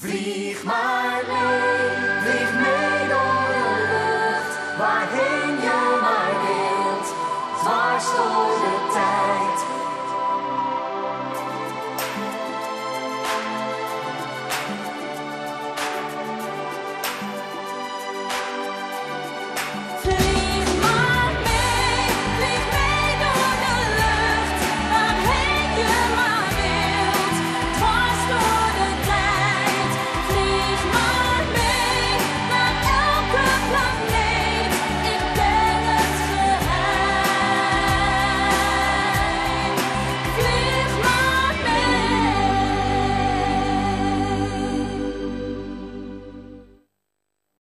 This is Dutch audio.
Vlieg maar mee, vlieg mee door de lucht, waarheen je maar wilt, dwars door